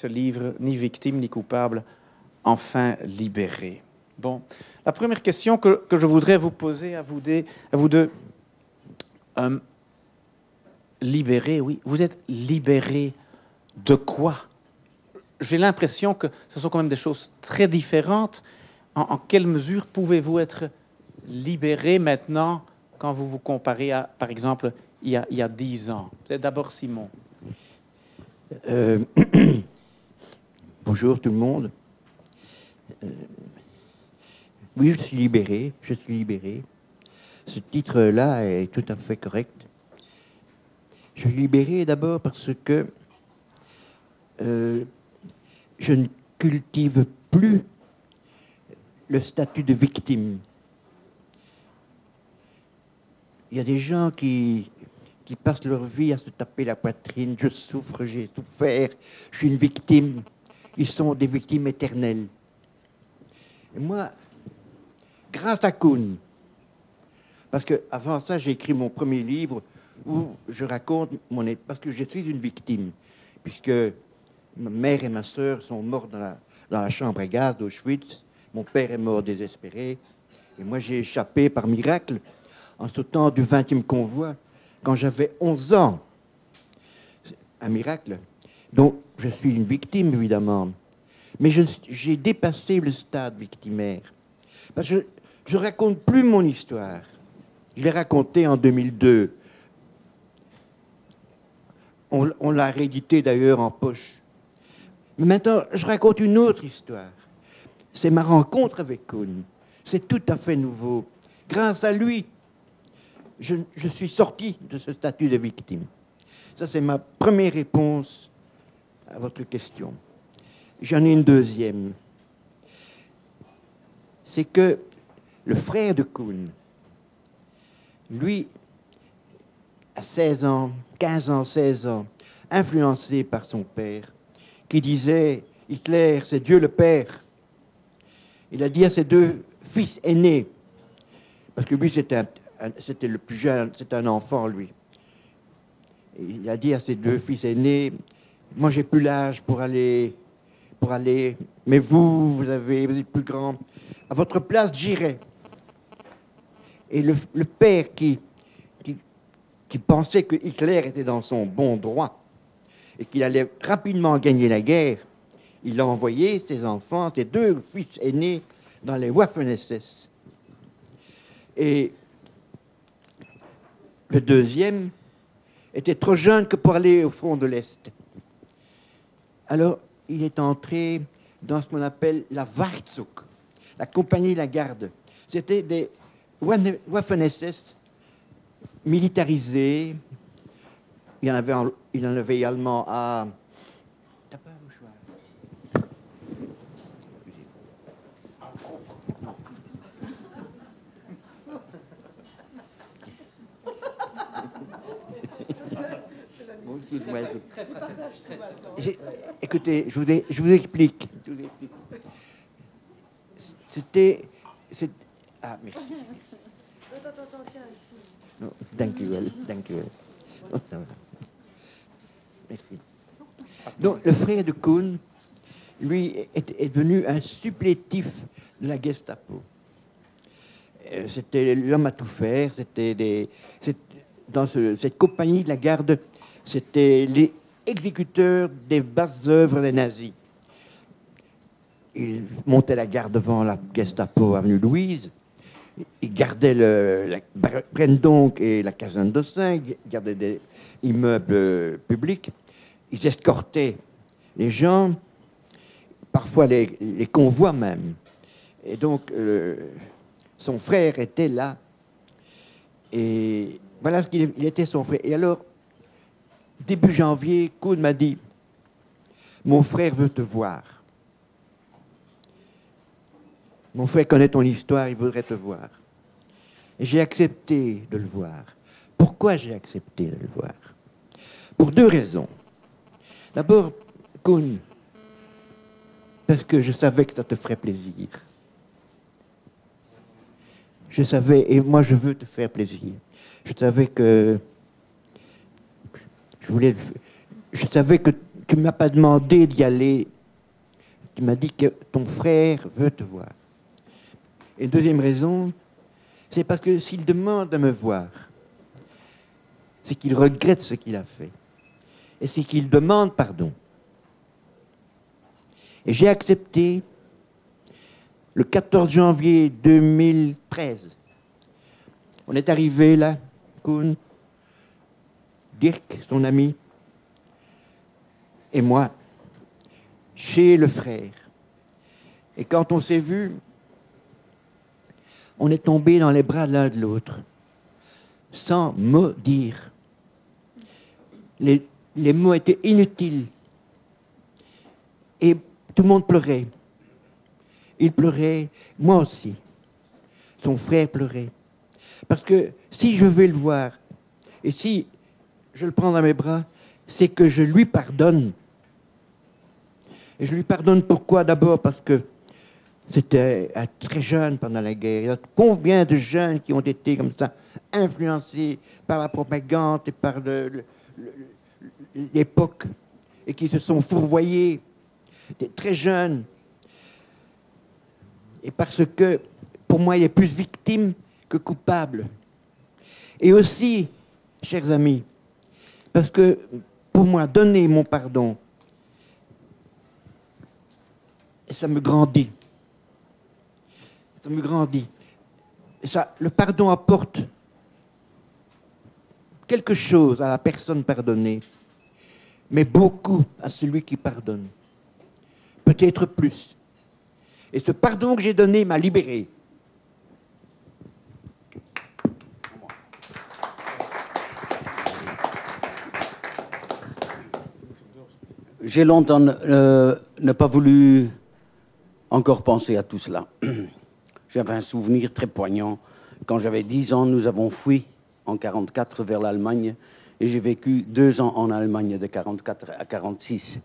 ce livre, Ni victime ni coupable, enfin libéré. Bon, la première question que, je voudrais vous poser à vous, deux, euh, libéré, oui, vous êtes libéré de quoi? J'ai l'impression que ce sont quand même des choses très différentes. En, quelle mesure pouvez-vous être libéré maintenant quand vous vous comparez à, par exemple, il y a, il dix ans? C'est d'abord Simon. Euh, bonjour tout le monde. Euh, oui, je suis libéré, je suis libéré. Ce titre-là est tout à fait correct. Je suis libéré d'abord parce que euh, je ne cultive plus le statut de victime. Il y a des gens qui, qui passent leur vie à se taper la poitrine. Je souffre, j'ai souffert, je suis une victime. Ils sont des victimes éternelles. Et moi, grâce à Kuhn. Parce que avant ça, j'ai écrit mon premier livre où je raconte mon parce que je suis une victime, puisque ma mère et ma sœur sont morts dans la, dans la chambre à gaz d'Auschwitz. Mon père est mort désespéré. Et moi, j'ai échappé par miracle en sautant du 20e convoi quand j'avais 11 ans. Un miracle. Donc, je suis une victime, évidemment. Mais j'ai dépassé le stade victimaire. Je ne raconte plus mon histoire. Je l'ai racontée en 2002. On, l'a réédité d'ailleurs en poche. Mais maintenant, je raconte une autre histoire. C'est ma rencontre avec Kuhn. C'est tout à fait nouveau. Grâce à lui, je, je suis sorti de ce statut de victime. Ça, c'est ma première réponse à votre question. J'en ai une deuxième. C'est que le frère de Kuhn, lui, à 16 ans, 15 ans, 16 ans, influencé par son père, qui disait Hitler, c'est Dieu le Père. Il a dit à ses deux fils aînés, parce que lui c'était, le plus jeune, c'est un enfant lui. Il a dit à ses deux fils aînés, moi j'ai plus l'âge pour aller, pour aller, mais vous, vous avez, vous êtes plus grand. À votre place, j'irai. Et le, père qui, qui, pensait que Hitler était dans son bon droit et qu'il allait rapidement gagner la guerre, il a envoyé ses enfants, ses deux fils aînés, dans les Waffen-SS. Et le deuxième était trop jeune que pour aller au front de l'Est. Alors, il est entré dans ce qu'on appelle la Wartzug, la compagnie de la garde. C'était des Waffen-SS militarisé. Il y avait, il en avait également à. Écoutez, je vous, je vous explique. C'était. Ah, merci. Donc, le frère de Kuhn, lui, est, devenu un supplétif de la Gestapo. Euh, c'était l'homme à tout faire, c'était des. Dans cette compagnie de la garde, c'était les exécuteurs des basses œuvres des nazis. Il montait la garde devant la Gestapo avenue Louise ils gardaient le, la donc et la caserne d'Austin, ils gardaient des immeubles euh, publics, ils escortaient les gens, parfois les, convois même. Et donc, euh, son frère était là. Et voilà ce qu'il était son frère. Et alors, début janvier, Kuhn m'a dit Mon frère veut te voir. Mon frère connaît ton histoire, il voudrait te voir. J'ai accepté de le voir. Pourquoi j'ai accepté de le voir? Pour deux raisons. D'abord, Kuhn, parce que je savais que ça te ferait plaisir. Je savais, et moi je veux te faire plaisir. Je savais que je voulais, je savais que tu ne m'as pas demandé d'y aller. Tu m'as dit que ton frère veut te voir. Et deuxième raison, c'est parce que s'il demande à me voir, c'est qu'il regrette ce qu'il a fait. Et c'est qu'il demande pardon. Et j'ai accepté le 14 janvier 2013. On est arrivé là, Kuhn, Dirk, son ami, et moi, chez le frère. Et quand on s'est vu, on est tombé dans les bras l'un de l'autre, sans mot dire. Les, les mots étaient inutiles. Et tout le monde pleurait. Il pleurait, moi aussi. Son frère pleurait. Parce que si je vais le voir, et si je le prends dans mes bras, c'est que je lui pardonne. Et je lui pardonne pourquoi? D'abord parce que c'était très jeune pendant la guerre. Il y a combien de jeunes qui ont été comme ça influencés par la propagande et par l'époque et qui se sont fourvoyés, très jeunes. Et parce que, pour moi, il est plus victime que coupable. Et aussi, chers amis, parce que pour moi, donner mon pardon, ça me grandit ça me grandit. ça, le pardon apporte quelque chose à la personne pardonnée, mais beaucoup à celui qui pardonne. Peut-être plus. Et ce pardon que j'ai donné m'a libéré. J'ai longtemps euh, ne pas voulu encore penser à tout cela. J'avais un souvenir très poignant. Quand j'avais 10 ans, nous avons fui en 44 vers l'Allemagne et j'ai vécu deux ans en Allemagne de 44 à 46.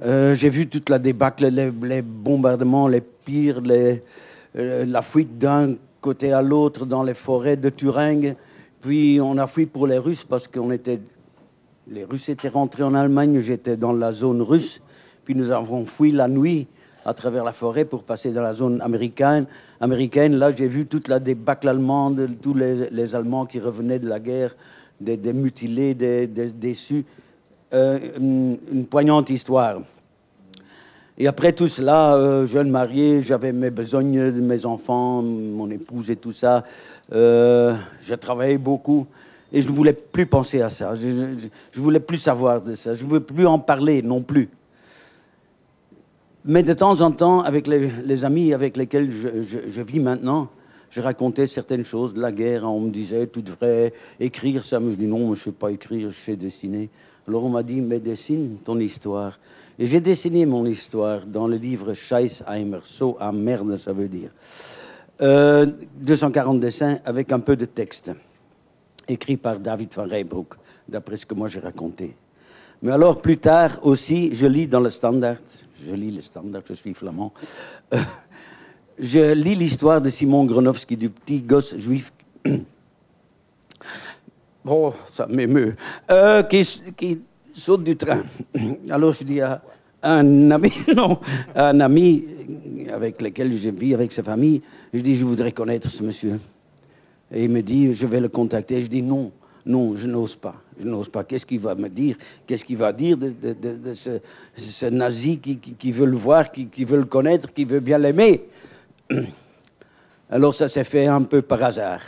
Euh, j'ai vu toute la débâcle, les, bombardements, les pires, euh, la fuite d'un côté à l'autre dans les forêts de Thuringe. Puis on a fui pour les Russes parce qu'on était, les Russes étaient rentrés en Allemagne, j'étais dans la zone russe. Puis nous avons fui la nuit à travers la forêt pour passer dans la zone américaine. américaine. Là, j'ai vu toute la débâcle allemande, tous les, Allemands qui revenaient de la guerre, des, mutilés, des, déçus. Euh, une, poignante histoire. Et après tout cela, euh, jeune marié, j'avais mes besognes mes enfants, mon épouse et tout ça. Euh, j'ai travaillé beaucoup et je ne voulais plus penser à ça. Je ne voulais plus savoir de ça. Je ne voulais plus en parler non plus. Mais de temps en temps, avec les, amis avec lesquels je, vis maintenant, je racontais certaines choses de la guerre. On me disait, tu devrais écrire ça. Mais je dis, non, je ne sais pas écrire, je sais dessiner. Alors on m'a dit, mais dessine ton histoire. Et j'ai dessiné mon histoire dans le livre Scheissheimer, saut à merde, ça veut dire. 240 euh, dessins avec un peu de texte, écrit par David van Rijbroek, d'après ce que moi j'ai raconté. Mais alors, plus tard aussi, je lis dans le Standard, je lis le Standard, je suis flamand, je lis l'histoire de Simon Gronowski, du petit gosse juif. oh, ça m'émeut. Euh, qui, qui, saute du train. Alors je dis à un ami, non, un ami avec lequel je vis, avec sa famille, je dis, je voudrais connaître ce monsieur. Et il me dit, je vais le contacter. Je dis, non, non, je n'ose pas. Je n'ose pas. Qu'est-ce qu'il va me dire? Qu'est-ce qu'il va dire de, ce, nazi qui, veut le voir, qui, veut le connaître, qui veut bien l'aimer? Alors ça s'est fait un peu par hasard.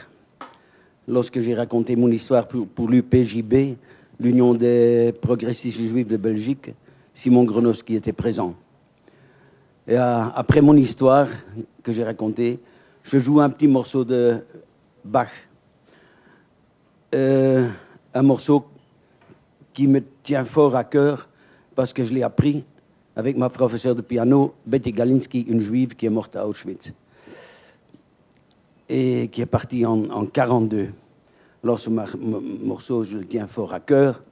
Lorsque j'ai raconté mon histoire pour, l'UPJB, l'Union des progressistes juifs de Belgique, Simon Gronowski était présent. Et euh, après mon histoire que j'ai racontée, je joue un petit morceau de Bach euh, un morceau qui me tient fort à cœur parce que je l'ai appris avec ma professeure de piano, Betty Galinski, une juive qui est morte à Auschwitz et qui est partie en 1942. Alors ce morceau, je le tiens fort à cœur.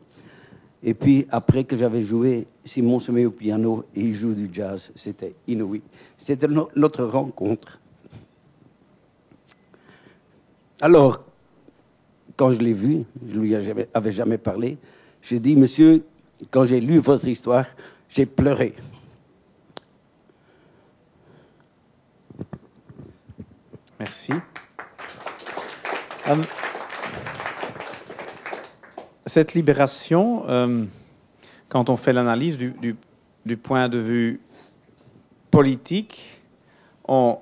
Et puis après que j'avais joué, Simon se met au piano et il joue du jazz. C'était inouï. C'était notre rencontre. Alors, quand je l'ai vu, je lui avais jamais parlé, j'ai dit, monsieur, quand j'ai lu votre histoire, j'ai pleuré. Merci. Euh, cette libération, euh, quand on fait l'analyse du, du- du point de vue politique, on,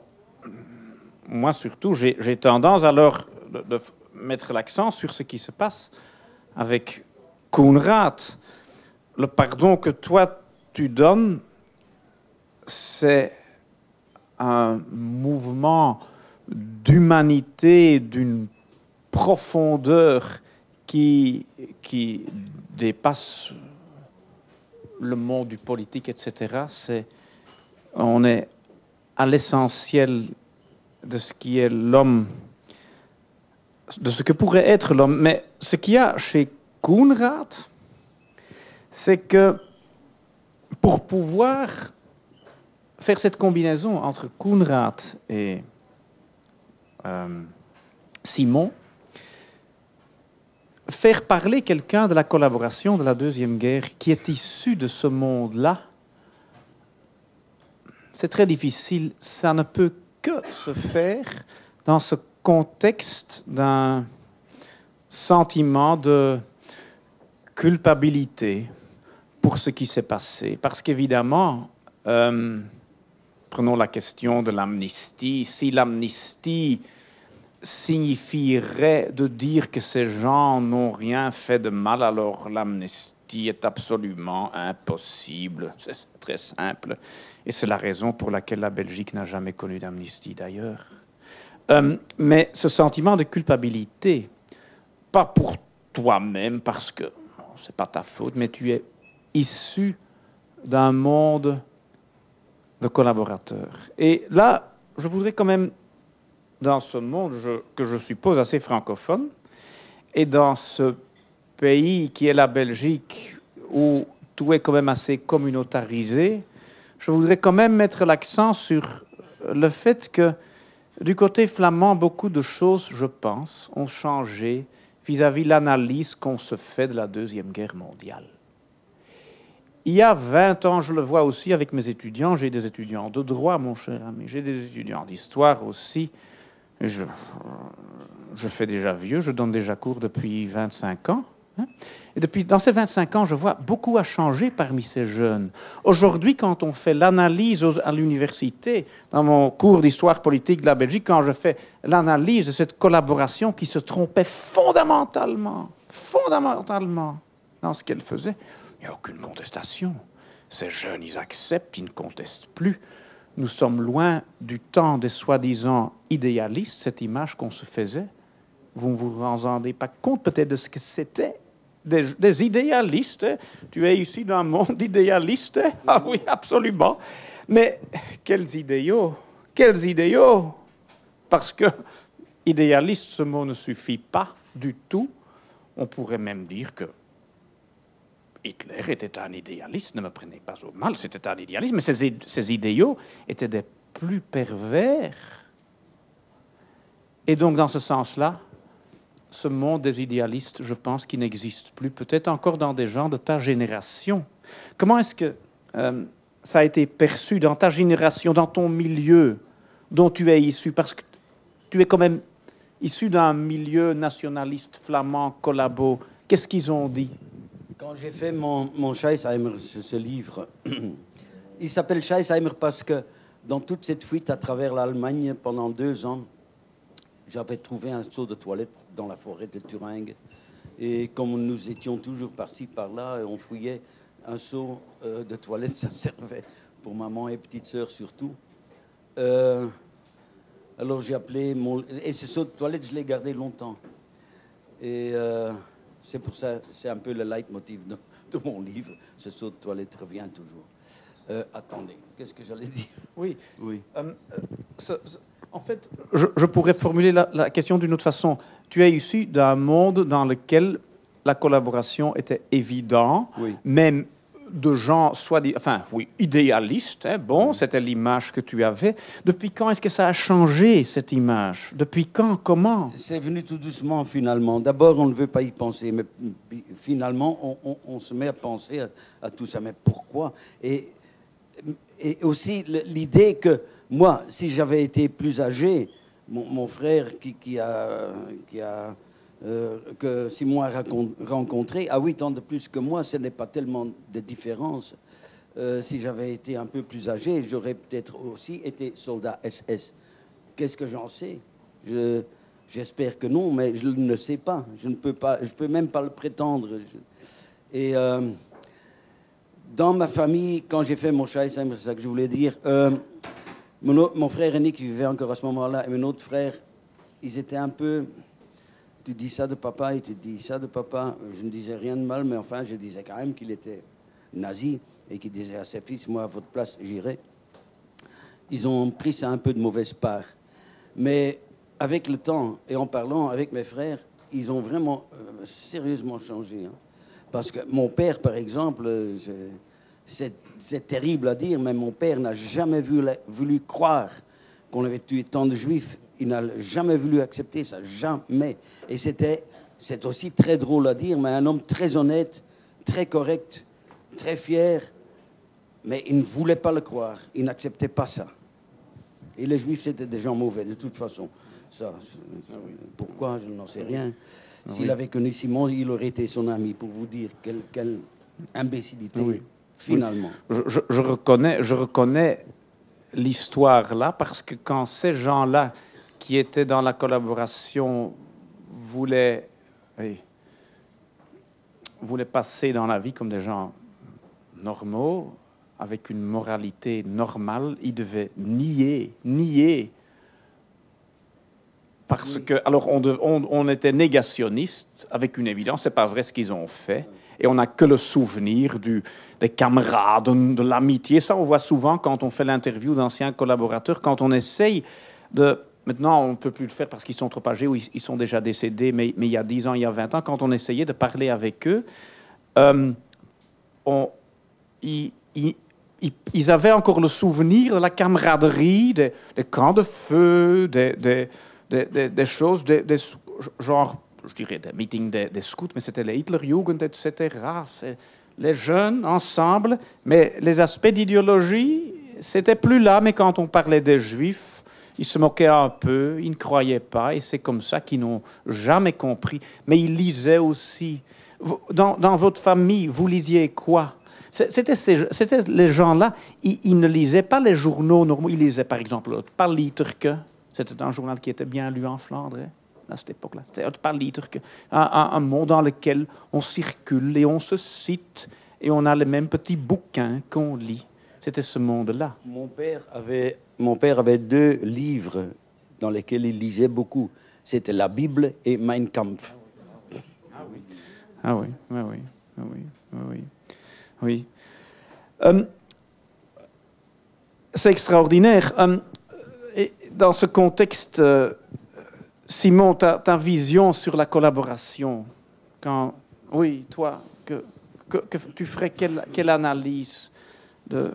moi surtout, j'ai tendance alors de, mettre l'accent sur ce qui se passe avec Koenraad. Le pardon que toi tu donnes, c'est un mouvement d'humanité, d'une profondeur qui, qui dépasse le monde du politique, etc. C'est, on est à l'essentiel de ce qui est l'homme, de ce que pourrait être l'homme. Mais ce qu'il y a chez Koenraad, c'est que pour pouvoir faire cette combinaison entre Koenraad et euh, Simon, faire parler quelqu'un de la collaboration de la Deuxième Guerre qui est issu de ce monde-là, c'est très difficile. Ça ne peut que se faire dans ce contexte d'un sentiment de culpabilité pour ce qui s'est passé. Parce qu'évidemment, euh, prenons la question de l'amnistie. Si l'amnistie signifierait de dire que ces gens n'ont rien fait de mal, alors l'amnistie est absolument impossible. C'est très simple. Et c'est la raison pour laquelle la Belgique n'a jamais connu d'amnistie d'ailleurs. Euh, mais ce sentiment de culpabilité, pas pour toi-même, parce que bon, c'est pas ta faute, mais tu es issu d'un monde de collaborateurs. Et là, je voudrais quand même, dans ce monde que je suppose assez francophone, et dans ce pays qui est la Belgique, où tout est quand même assez communautarisé, je voudrais quand même mettre l'accent sur le fait que du côté flamand, beaucoup de choses, je pense, ont changé vis-à-vis de l'analyse qu'on se fait de la Deuxième Guerre mondiale. Il y a 20 ans, je le vois aussi avec mes étudiants, j'ai des étudiants de droit, mon cher ami, j'ai des étudiants d'histoire aussi. Je, je fais déjà vieux, je donne déjà cours depuis 25 ans. Hein? Et depuis, dans ces 25 ans, je vois beaucoup a changé parmi ces jeunes. Aujourd'hui, quand on fait l'analyse à l'université, dans mon cours d'histoire politique de la Belgique, quand je fais l'analyse de cette collaboration qui se trompait fondamentalement, fondamentalement dans ce qu'elle faisait, il n'y a aucune contestation. Ces jeunes, ils acceptent, ils ne contestent plus. Nous sommes loin du temps des soi-disant idéalistes, cette image qu'on se faisait. Vous ne vous rendez pas compte peut-être de ce que c'était des, idéalistes. Tu es ici dans un monde idéaliste. Ah oui, absolument. Mais quels idéaux? Quels idéaux? Parce que idéaliste, ce mot ne suffit pas du tout. On pourrait même dire que Hitler était un idéaliste, ne me prenez pas au mal, c'était un idéaliste, mais ces, id- ces idéaux étaient des plus pervers. Et donc, dans ce sens-là, ce monde des idéalistes, je pense qu'il n'existe plus, peut-être encore dans des gens de ta génération. Comment est-ce que euh, ça a été perçu dans ta génération, dans ton milieu dont tu es issu? Parce que tu es quand même issu d'un milieu nationaliste flamand, collabo. Qu'est-ce qu'ils ont dit? Quand j'ai fait mon, mon Scheissheimer, ce, ce livre, il s'appelle Scheissheimer parce que dans toute cette fuite à travers l'Allemagne pendant deux ans, j'avais trouvé un seau de toilette dans la forêt de Thuringe. Et comme nous étions toujours par-ci, par-là, on fouillait un seau euh, de toilette, ça servait pour maman et petite sœur surtout. Euh, alors j'ai appelé mon... Et ce seau de toilette, je l'ai gardé longtemps. Et euh, c'est pour ça, c'est un peu le leitmotiv de, de mon livre. Ce saut de toilette revient toujours. Attendez, qu'est-ce que j'allais dire? Oui. Oui. En fait, je, je pourrais formuler la, la question d'une autre façon. Tu es issu d'un monde dans lequel la collaboration était évidente, Oui. même de gens, soit, enfin, oui, idéalistes. hein, bon, c'était l'image que tu avais. Depuis quand est-ce que ça a changé, cette image? Depuis quand Comment? C'est venu tout doucement finalement. D'abord, on ne veut pas y penser, mais finalement, on, on- on se met à penser à, à tout ça. Mais pourquoi? Et, et aussi l'idée que moi, si j'avais été plus âgé, mon, frère qui, a, qui euh, que Simon a rencontré a 8 ans de plus que moi, ce n'est pas tellement de différence. Euh, si j'avais été un peu plus âgé, j'aurais peut-être aussi été soldat SS. Qu'est-ce que j'en sais? Je- J'espère que non, mais je ne sais pas. Je ne peux pas, je peux même pas le prétendre. Et euh, dans ma famille, quand j'ai fait mon chat, c'est ça que je voulais dire. Mon, frère aîné qui vivait encore à ce moment-là et mon autre frère, ils étaient un peu. Tu dis ça de papa et tu dis ça de papa. Je ne disais rien de mal, mais enfin, je disais quand même qu'il était nazi et qu'il disait à ses fils, moi, à votre place, j'irai. Ils ont pris ça un peu de mauvaise part. Mais avec le temps et en parlant avec mes frères, ils ont vraiment euh, sérieusement changé. hein. Parce que mon père, par exemple, euh, c'est terrible à dire, mais mon père n'a jamais voulu, voulu croire qu'on avait tué tant de juifs. Il n'a jamais voulu accepter ça, jamais. Et c'était c'est aussi très drôle à dire, mais un homme très honnête, très correct, très fier, mais il ne voulait pas le croire. Il n'acceptait pas ça. Et les juifs, c'était des gens mauvais, de toute façon. Ça, pourquoi, je n'en sais rien. S'il Oui. avait connu Simon, il aurait été son ami, pour vous dire quelle, quelle imbécilité, Oui. Finalement. je, je- je reconnais, je reconnais l'histoire là parce que quand ces gens-là qui étaient dans la collaboration voulaient, oui, voulaient passer dans la vie comme des gens normaux, avec une moralité normale, ils devaient nier, nier. Parce que, alors, on, de- on- on était négationniste avec une évidence, c'est pas vrai ce qu'ils ont fait. Et on n'a que le souvenir des camarades, de l'amitié. Ça, on voit souvent quand on fait l'interview d'anciens collaborateurs, quand on essaye de. Maintenant, on ne peut plus le faire parce qu'ils sont trop âgés ou ils, sont déjà décédés, mais, il y a 10 ans, il y a 20 ans, quand on essayait de parler avec eux, euh, ils, avaient encore le souvenir de la camaraderie, des, camps de feu, des, choses, des, des- genre, je dirais des meetings des, scouts, mais c'était les Hitlerjugend, etc. Les jeunes ensemble, mais les aspects d'idéologie, c'était plus là, mais quand on parlait des juifs, ils se moquaient un peu, ils ne croyaient pas, et c'est comme ça qu'ils n'ont jamais compris. Mais ils lisaient aussi. Dans, votre famille, vous lisiez quoi? C'était c'était les gens-là, ils, ne lisaient pas les journaux normaux, ils lisaient par exemple Parliterke, c'était un journal qui était bien lu en Flandre hein, à cette époque-là. C'était Parliterke, un, un, un monde dans lequel on circule et on se cite et on a les mêmes petits bouquins qu'on lit. C'était ce monde-là. Mon père, avait, mon père avait deux livres dans lesquels il lisait beaucoup. C'était la Bible et Mein Kampf. Ah oui, oui, oui, ah oui, ah oui, oui. Euh, c'est extraordinaire. Et dans ce contexte, euh, Simon, ta, ta vision sur la collaboration, quand, oui, toi, que, que, que tu ferais quelle, quelle analyse de...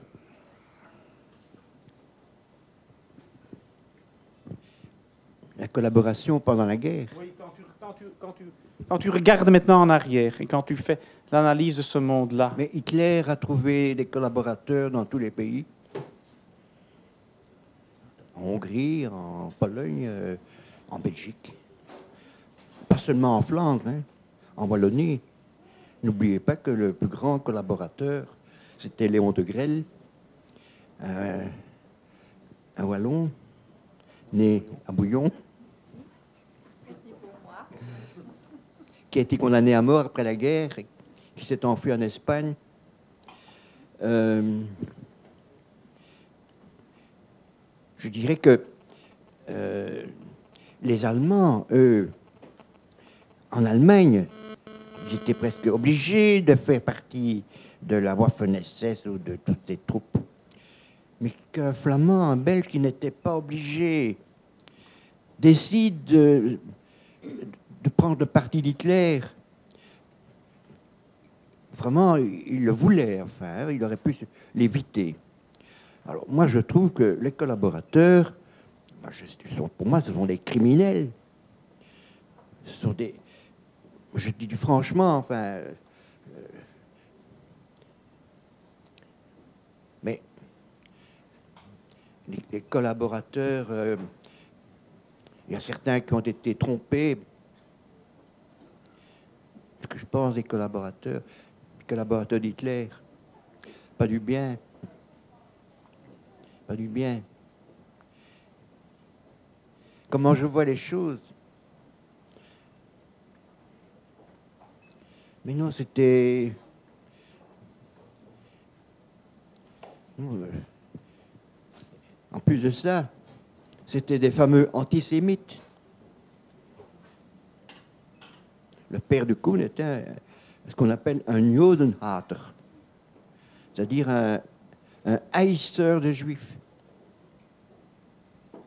La collaboration pendant la guerre. Oui, quand tu, quand tu- quand tu- quand tu regardes maintenant en arrière et quand tu fais l'analyse de ce monde-là, Mais Hitler a trouvé des collaborateurs dans tous les pays. En Hongrie, en Pologne, euh, en Belgique. Pas seulement en Flandre, hein, en Wallonie. N'oubliez pas que le plus grand collaborateur, c'était Léon de Grelle, un, un Wallon, né à Bouillon, qui a été condamné à mort après la guerre, et qui s'est enfui en Espagne. Euh, je dirais que euh, les Allemands, eux, en Allemagne, ils étaient presque obligés de faire partie de la Waffen-SS ou de toutes ces troupes. Mais qu'un Flamand, un Belge qui n'était pas obligé, décide de, prendre parti d'Hitler, vraiment, il le voulait, enfin, il aurait pu l'éviter. Alors, moi, je trouve que les collaborateurs, pour moi, ce sont des criminels. Ce sont des. Je dis franchement, enfin. Euh, mais les, collaborateurs, euh, il y a certains qui ont été trompés. Ce que je pense des collaborateurs, les collaborateurs d'Hitler, pas du bien. Pas du bien comment je vois les choses. Mais non, c'était... En plus de ça, c'était des fameux antisémites. Le père de Kuhn était ce qu'on appelle un Jodenhater, c'est-à-dire un, un haïsseur de juifs.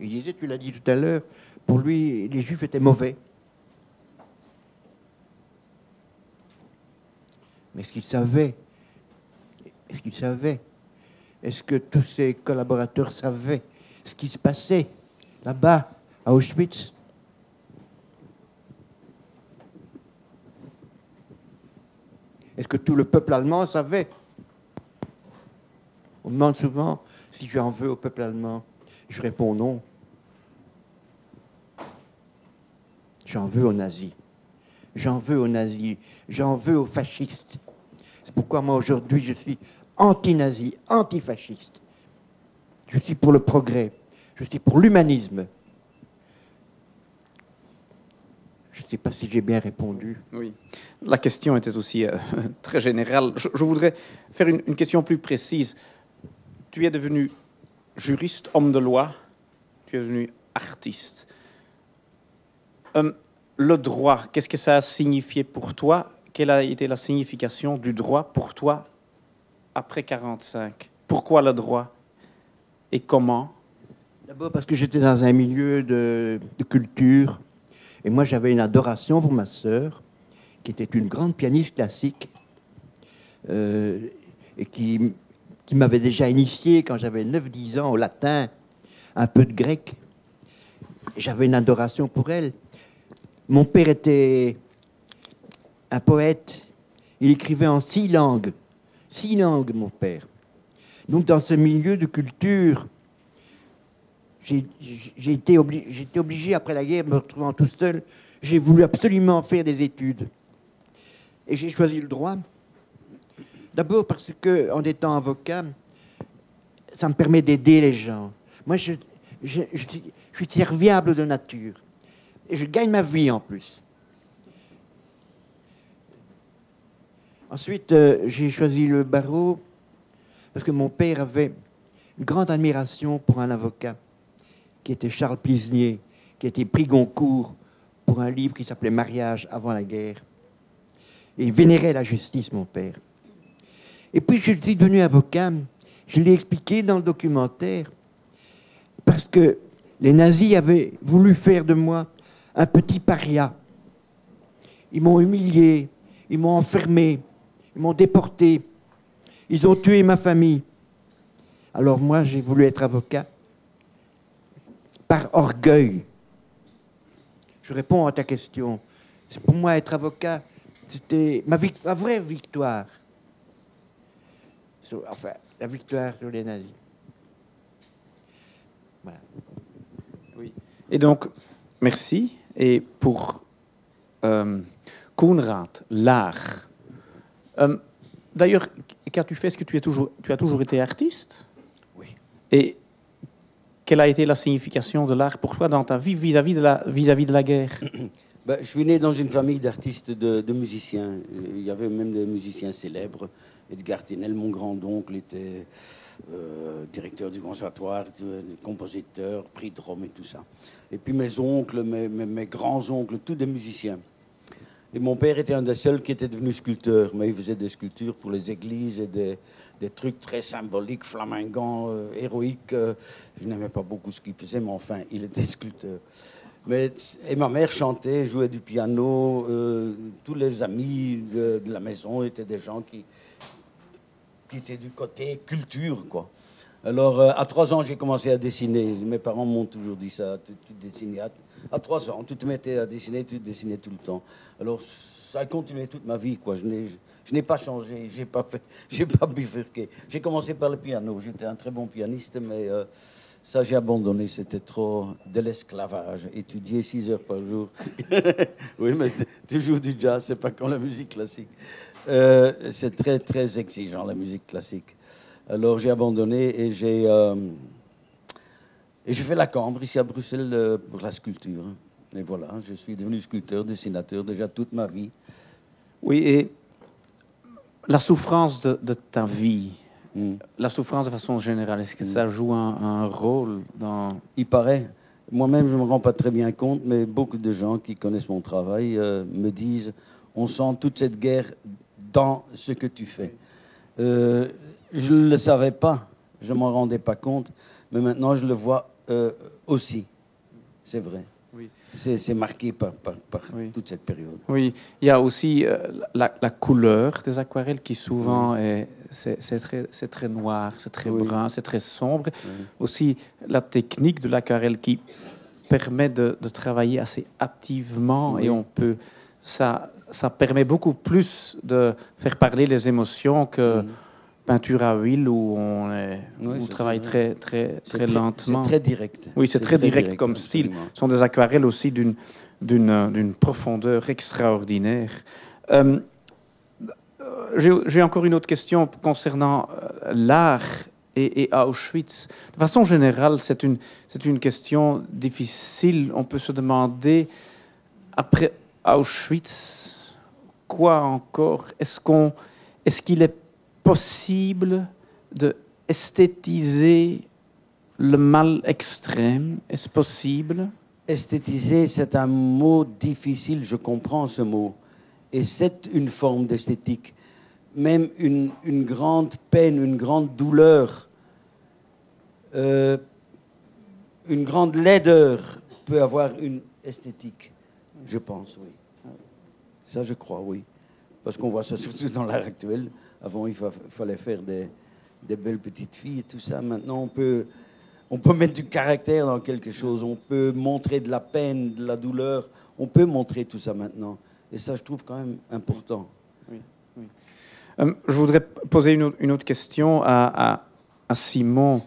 Il disait, tu l'as dit tout à l'heure, pour lui, les juifs étaient mauvais. Mais est-ce qu'il savait Est-ce qu'il savait Est-ce que tous ses collaborateurs savaient ce qui se passait là-bas, à Auschwitz? Est-ce que tout le peuple allemand savait? On demande souvent si j'en veux au peuple allemand. Je réponds non. J'en veux aux nazis. J'en veux aux nazis. J'en veux aux fascistes. C'est pourquoi moi aujourd'hui je suis anti-nazi, anti-fasciste. Je suis pour le progrès. Je suis pour l'humanisme. Je ne sais pas si j'ai bien répondu. Oui. La question était aussi euh, très générale. Je, voudrais faire une, question plus précise. Tu es devenu juriste, homme de loi, tu es devenu artiste. Euh, le droit, qu'est-ce que ça a signifié pour toi? Quelle a été la signification du droit pour toi après 45 Pourquoi le droit? Et comment? D'abord parce que j'étais dans un milieu de, culture. Et moi j'avais une adoration pour ma sœur qui était une grande pianiste classique euh, et qui qui m'avait déjà initié quand j'avais 9-10 ans au latin, un peu de grec. J'avais une adoration pour elle. Mon père était un poète. Il écrivait en six langues. Six langues, mon père. Donc, dans ce milieu de culture, j'ai été, obligé, après la guerre, me retrouvant tout seul, j'ai voulu absolument faire des études. Et j'ai choisi le droit. D'abord parce que, en étant avocat, ça me permet d'aider les gens. Moi, je, suis serviable de nature. Et je gagne ma vie en plus. Ensuite, euh, j'ai choisi le barreau parce que mon père avait une grande admiration pour un avocat qui était Charles Plisnier, qui était pris Goncourt pour un livre qui s'appelait Mariage avant la guerre. Et il vénérait la justice, mon père. Et puis je suis devenu avocat, je l'ai expliqué dans le documentaire, parce que les nazis avaient voulu faire de moi un petit paria. Ils m'ont humilié, ils m'ont enfermé, ils m'ont déporté, ils ont tué ma famille. Alors moi, j'ai voulu être avocat par orgueil. Je réponds à ta question. Pour moi, être avocat, c'était ma, vraie victoire enfin, la victoire sur les nazis. Voilà. Oui. Et donc, merci. Et pour euh, l'art. Euh, D'ailleurs, qu'as-tu fait Est-ce que tu, es toujours, tu as toujours été artiste? Oui. Et quelle a été la signification de l'art pour toi dans ta vie vis-à-vis de, la, vis -vis de la guerre? Ben, Je suis né dans une famille d'artistes, de, de, musiciens. Il y avait même des musiciens célèbres. Edgar Tinel, mon grand-oncle, était euh, directeur du conservatoire, compositeur, prix de Rome et tout ça. Et puis mes oncles, mes, grands-oncles, tous des musiciens. Et mon père était un des seuls qui était devenu sculpteur, mais il faisait des sculptures pour les églises et des, trucs très symboliques, flamingants, euh, héroïques. Euh, je n'aimais pas beaucoup ce qu'il faisait, mais enfin, il était sculpteur. Mais, et ma mère chantait, jouait du piano. euh, tous les amis de, la maison étaient des gens qui, qui étaient du côté culture, quoi. Alors, euh, à trois ans, j'ai commencé à dessiner. Mes parents m'ont toujours dit ça. Tu, tu dessinais à, à trois ans, tu te mettais à dessiner, tu dessinais tout le temps. Alors, ça a continué toute ma vie, quoi. Je n'ai, je n'ai pas changé, j'ai pas pas bifurqué. J'ai commencé par le piano. J'étais un très bon pianiste, mais euh, ça, j'ai abandonné. C'était trop de l'esclavage. Étudier six heures par jour. oui, mais t- toujours du jazz, c'est pas comme la musique classique. Euh, c'est très, très exigeant, la musique classique. Alors, j'ai abandonné et j'ai. euh, et j'ai fait la Cambre ici à Bruxelles euh, pour la sculpture. Et voilà, je suis devenu sculpteur, dessinateur déjà toute ma vie. Oui, et la souffrance de, de ta vie, Mm. la souffrance de façon générale, est-ce que ça joue un, un rôle dans... Il paraît, moi-même je ne me rends pas très bien compte, mais beaucoup de gens qui connaissent mon travail euh, me disent on sent toute cette guerre dans ce que tu fais. Euh, je ne le savais pas, je ne m'en rendais pas compte, mais maintenant je le vois euh, aussi. C'est vrai. Oui. C'est marqué par, par- par Oui. toute cette période. Oui, il y a aussi euh, la, la couleur des aquarelles qui souvent est, c'est, très, très noir, c'est très brun, c'est très sombre. Aussi la technique de l'aquarelle qui permet de, de travailler assez hâtivement Oui. et on peut ça, ça permet beaucoup plus de faire parler les émotions que. Peinture à huile où on, est, Oui, travaille très, très, très lentement. C'est très direct. Oui, c'est très direct comme style. Ce sont des aquarelles aussi d'une, d'une, euh, d'une profondeur extraordinaire. Euh, euh, j'ai, encore une autre question concernant l'art et, et Auschwitz. De façon générale, c'est une, c'est une question difficile. On peut se demander, après Auschwitz, quoi encore? Est-ce, qu'on, est-ce qu'il est possible de esthétiser le mal extrême? Est-ce possible? Esthétiser, c'est un mot difficile, je comprends ce mot. Et c'est une forme d'esthétique. Même une, une grande peine, une grande douleur, euh, une grande laideur peut avoir une esthétique, je pense, oui. Ça, je crois, oui. Parce qu'on voit ça surtout dans l'art actuel. Avant, il fa- fallait faire des, belles petites filles et tout ça. Maintenant, on peut, on peut mettre du caractère dans quelque chose. On peut montrer de la peine, de la douleur. On peut montrer tout ça maintenant. Et ça, je trouve quand même important. Euh, je voudrais poser une, autre- question à, Simon.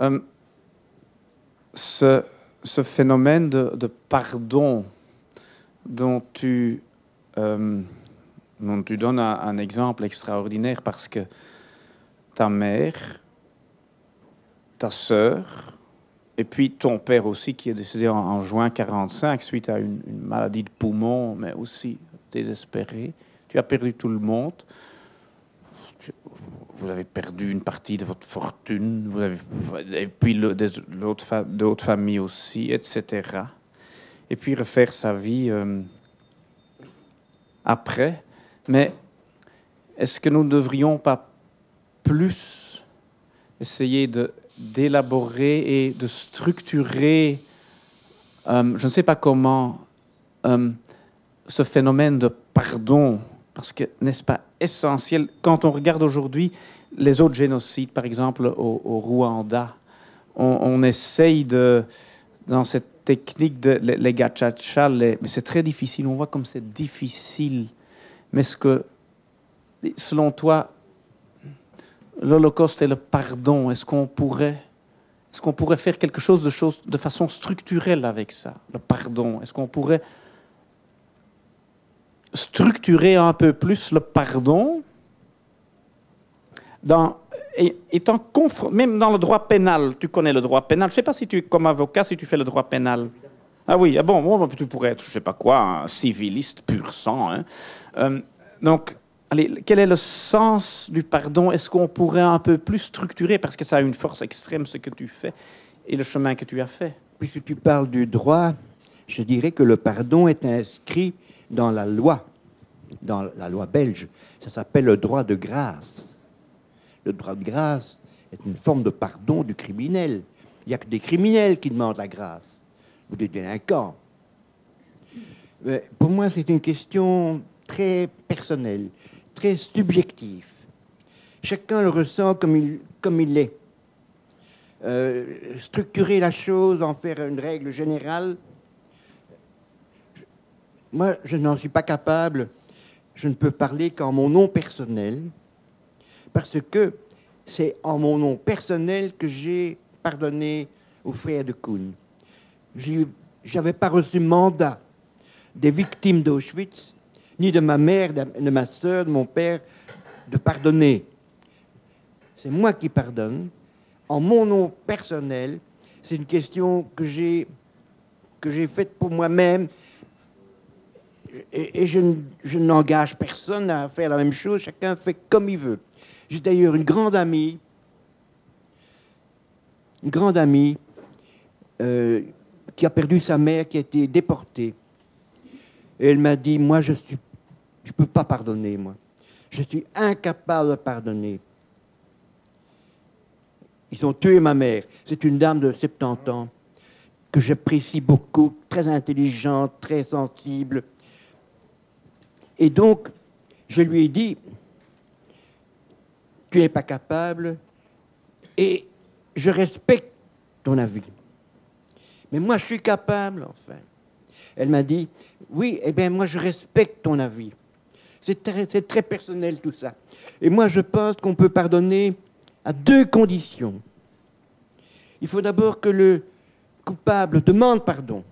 Euh, ce, phénomène de, de pardon dont tu, euh, dont tu donnes un, exemple extraordinaire parce que ta mère, ta sœur, et puis ton père aussi qui est décédé en, juin 45 suite à une, maladie de poumon, mais aussi désespéré. Tu as perdu tout le monde vous avez perdu une partie de votre fortune, vous avez, et puis d'autres familles aussi, etc. Et puis refaire sa vie euh, après. Mais est-ce que nous ne devrions pas plus essayer de d'élaborer et de structurer, euh, je ne sais pas comment, euh, ce phénomène de pardon, parce que n'est-ce pas essentiel? Quand on regarde aujourd'hui les autres génocides, par exemple au, Rwanda, on, essaye de dans cette technique de les, les- mais c'est très difficile. On voit comme c'est difficile. Mais est-ce que, selon toi, l'Holocauste et le pardon, est-ce qu'on pourrait, est-ce qu'on pourrait faire quelque chose de, chose de façon structurelle avec ça, le pardon? Est-ce qu'on pourrait structurer un peu plus le pardon dans, étant même dans le droit pénal, tu connais le droit pénal. Je ne sais pas si tu, comme avocat, si tu fais le droit pénal. Ah oui, ah bon, bon, tu pourrais être, je ne sais pas quoi, un civiliste pur sang. hein. Euh, donc, allez, quel est le sens du pardon? Est-ce qu'on pourrait un peu plus structurer, parce que ça a une force extrême, ce que tu fais et le chemin que tu as fait Puisque tu parles du droit, je dirais que le pardon est inscrit dans la loi, dans la loi belge. Ça s'appelle le droit de grâce. Le droit de grâce est une forme de pardon du criminel. Il n'y a que des criminels qui demandent la grâce, ou des délinquants. Mais Pour moi, c'est une question très personnelle, très subjective. Chacun le ressent comme il, comme il l'est. Euh, structurer la chose, en faire une règle générale, moi, je n'en suis pas capable. Je ne peux parler qu'en mon nom personnel, parce que c'est en mon nom personnel que j'ai pardonné aux frères de Kuhn. Je n'avais pas reçu mandat des victimes d'Auschwitz, ni de ma mère, de ma soeur, de mon père, de pardonner. C'est moi qui pardonne. En mon nom personnel, c'est une question que j'ai que j'ai faite pour moi-même. Et, je n'engage personne à faire la même chose. Chacun fait comme il veut. J'ai d'ailleurs une grande amie, une grande amie euh, qui a perdu sa mère, qui a été déportée. Et elle m'a dit, moi, je suis, je peux pas pardonner, moi. Je suis incapable de pardonner. Ils ont tué ma mère. C'est une dame de 70 ans que j'apprécie beaucoup, très intelligente, très sensible. Et donc, je lui ai dit, tu n'es pas capable et je respecte ton avis. Mais moi, je suis capable, enfin. Elle m'a dit, oui, eh bien, moi, je respecte ton avis. C'est très, personnel tout ça. Et moi, je pense qu'on peut pardonner à deux conditions. Il faut d'abord que le coupable demande pardon.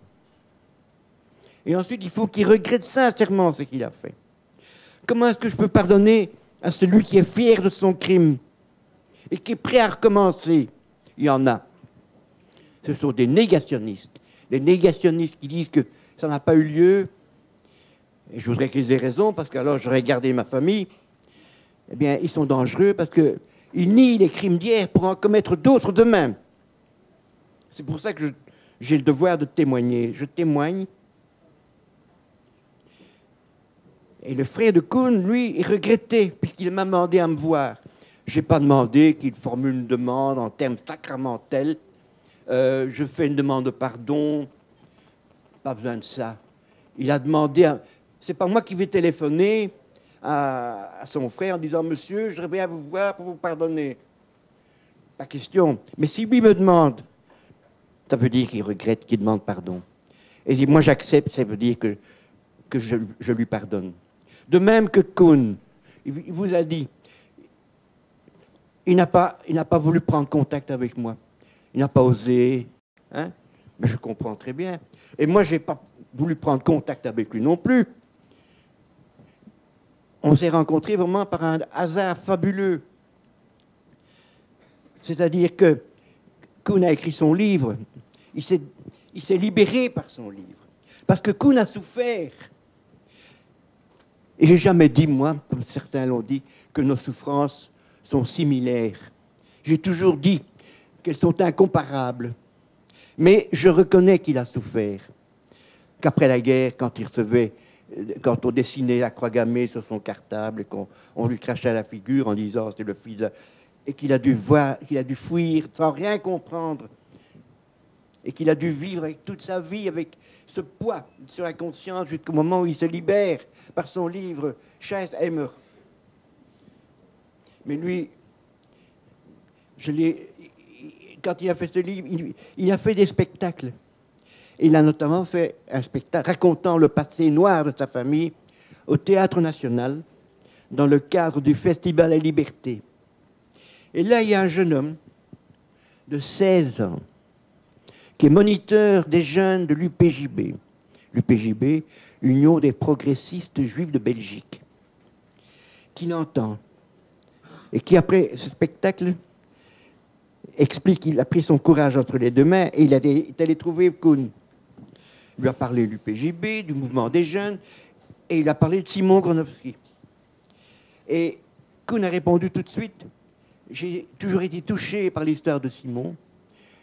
Et ensuite, il faut qu'il regrette sincèrement ce qu'il a fait. Comment est-ce que je peux pardonner à celui qui est fier de son crime et qui est prêt à recommencer? Il y en a. Ce sont des négationnistes. Les négationnistes qui disent que ça n'a pas eu lieu. Et je voudrais qu'ils aient raison, parce qu'alors j'aurais gardé ma famille. Eh bien, ils sont dangereux parce qu'ils nient les crimes d'hier pour en commettre d'autres demain. C'est pour ça que j'ai le devoir de témoigner. Je témoigne. Et le frère de Kuhn, lui, est regretté, puisqu'il m'a demandé à me voir. Je n'ai pas demandé qu'il formule une demande en termes sacramentels. Euh, je fais une demande de pardon. Pas besoin de ça. Il a demandé. à- C'est pas moi qui vais téléphoner à, son frère en disant Monsieur, je voudrais bien vous voir pour vous pardonner. Pas question. Mais si lui me demande, ça veut dire qu'il regrette, qu'il demande pardon. Et si moi j'accepte, ça veut dire que, que je, lui pardonne. De même que Kuhn, il vous a dit, il n'a pas, il pas voulu prendre contact avec moi. Il n'a pas osé. Hein? Mais je comprends très bien. Et moi, je n'ai pas voulu prendre contact avec lui non plus. On s'est rencontrés vraiment par un hasard fabuleux. C'est-à-dire que Kuhn a écrit son livre. Il s'est, libéré par son livre. Parce que Kuhn a souffert. Et j'ai jamais dit, moi, comme certains l'ont dit, que nos souffrances sont similaires. J'ai toujours dit qu'elles sont incomparables. Mais je reconnais qu'il a souffert. Qu'après la guerre, quand il recevait, quand on dessinait la croix gammée sur son cartable et qu'on on lui crachait à la figure en disant c'est le fils et qu'il a dû voir, qu'il a dû fuir sans rien comprendre et qu'il a dû vivre avec toute sa vie avec ce poids sur la conscience jusqu'au moment où il se libère par son livre Chaise Emmer. Mais lui, je l'ai, quand il a fait ce livre, il a fait des spectacles. Il a notamment fait un spectacle racontant le passé noir de sa famille au Théâtre National dans le cadre du Festival La Liberté. Et là, il y a un jeune homme de 16 ans qui est moniteur des jeunes de l'UPJB. L'UPJB, Union des progressistes juifs de Belgique, qui l'entend et qui, après ce spectacle, explique qu'il a pris son courage entre les deux mains et il est allé trouver Kuhn. Il lui a parlé du PJB, du mouvement des jeunes, et il a parlé de Simon Gronowski. Et Kuhn a répondu tout de suite J'ai toujours été touché par l'histoire de Simon,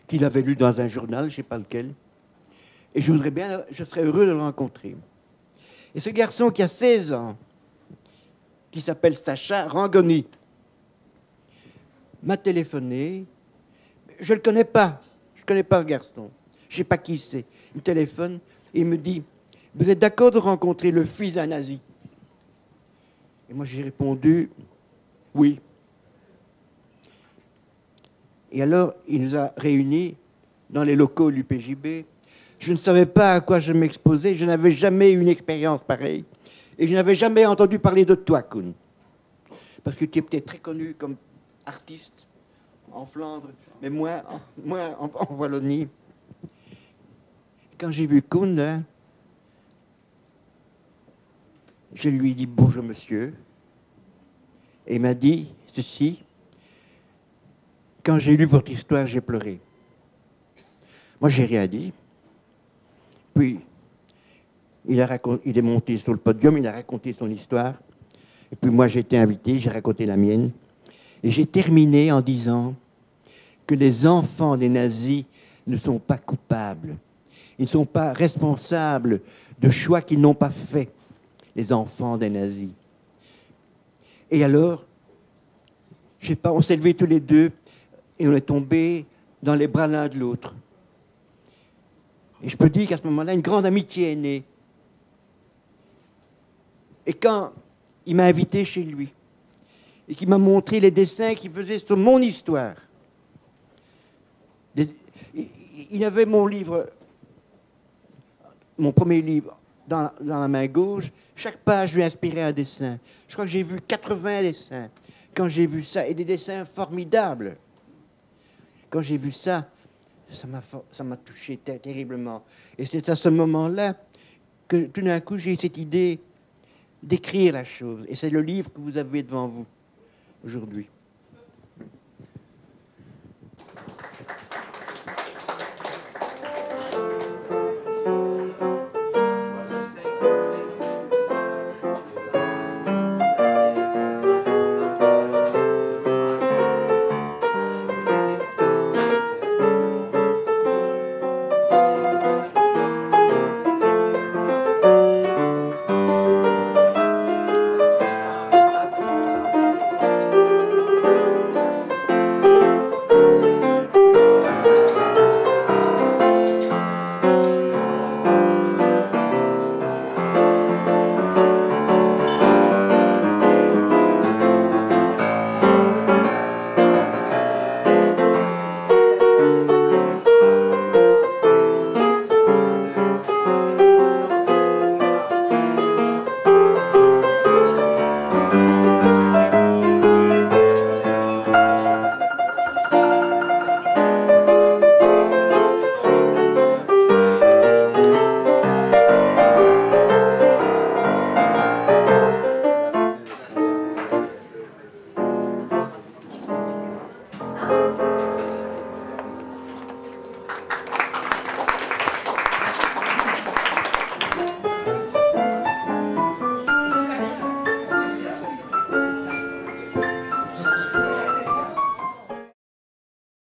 qu'il avait lu dans un journal, je ne sais pas lequel, et je voudrais bien, je serais heureux de le rencontrer. Et ce garçon qui a 16 ans, qui s'appelle Sacha Rangoni, m'a téléphoné. Je ne le connais pas. Je ne connais pas le garçon. Je ne sais pas qui c'est. Il téléphone et il me dit Vous êtes d'accord de rencontrer le fils d'un nazi? Et moi j'ai répondu Oui. Et alors il nous a réunis dans les locaux du PJB. Je ne savais pas à quoi je m'exposais, je n'avais jamais eu une expérience pareille. Et je n'avais jamais entendu parler de toi, Kuhn. Parce que tu es peut-être très connu comme artiste en Flandre, mais moi, moi en, Wallonie. Quand j'ai vu hein, je lui ai dit bonjour monsieur. Et il m'a dit ceci. Quand j'ai lu votre histoire, j'ai pleuré. Moi, j'ai rien dit. Puis, il, il est monté sur le podium, il a raconté son histoire. Et puis moi, j'ai été invité, j'ai raconté la mienne. Et j'ai terminé en disant que les enfants des nazis ne sont pas coupables. Ils ne sont pas responsables de choix qu'ils n'ont pas faits, les enfants des nazis. Et alors, je sais pas, on s'est levés tous les deux et on est tombés dans les bras l'un de l'autre. Et je peux dire qu'à ce moment-là, une grande amitié est née. Et quand il m'a invité chez lui, et qu'il m'a montré les dessins qu'il faisait sur mon histoire, il avait mon livre, mon premier livre, dans, la main gauche. Chaque page lui inspirait un dessin. Je crois que j'ai vu 80 dessins. Quand j'ai vu ça, et des dessins formidables. Quand j'ai vu ça, ça m'a touché terriblement. Et c'est à ce moment-là que tout d'un coup j'ai eu cette idée d'écrire la chose. Et c'est le livre que vous avez devant vous aujourd'hui.